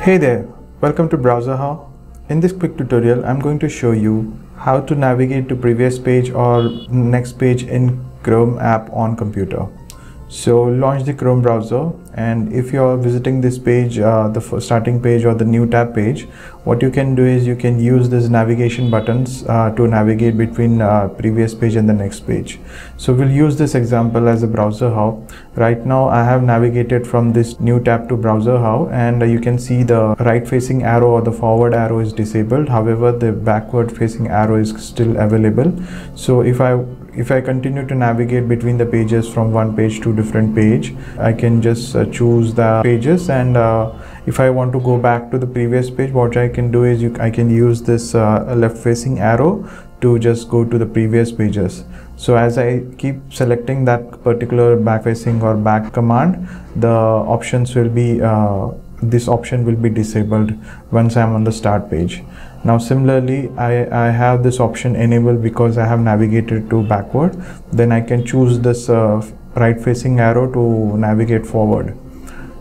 Hey there, welcome to Browser How. In this quick tutorial, I'm going to show you how to navigate to previous page or next page in Chrome app on computer. So launch the Chrome browser and if you're visiting this page, uh, the starting page or the new tab page, what you can do is you can use these navigation buttons uh, to navigate between uh, previous page and the next page. So we'll use this example as a browser how. Right now I have navigated from this new tab to browser how and you can see the right facing arrow or the forward arrow is disabled. However, the backward facing arrow is still available. So if I if I continue to navigate between the pages from one page to different page I can just uh, choose the pages and uh, if I want to go back to the previous page what I can do is you, I can use this uh, left facing arrow to just go to the previous pages so as I keep selecting that particular back facing or back command the options will be uh, this option will be disabled once I'm on the start page. Now similarly, I, I have this option enabled because I have navigated to backward. Then I can choose this uh, right facing arrow to navigate forward.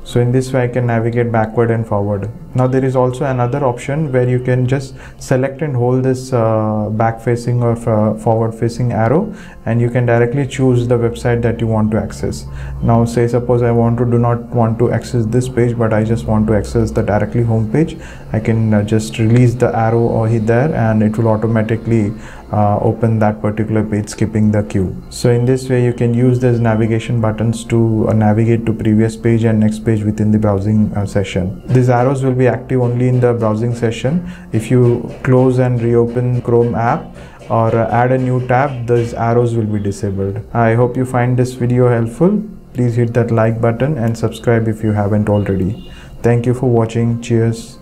So in this way I can navigate backward and forward. Now there is also another option where you can just select and hold this uh, back facing or uh, forward facing arrow and you can directly choose the website that you want to access. Now say suppose I want to do not want to access this page but I just want to access the directly home page. I can uh, just release the arrow or hit there and it will automatically uh, open that particular page skipping the queue. So in this way you can use these navigation buttons to uh, navigate to previous page and next page within the browsing uh, session. These arrows will be active only in the browsing session. If you close and reopen Chrome app or uh, add a new tab, those arrows will be disabled. I hope you find this video helpful. Please hit that like button and subscribe if you haven't already. Thank you for watching. Cheers.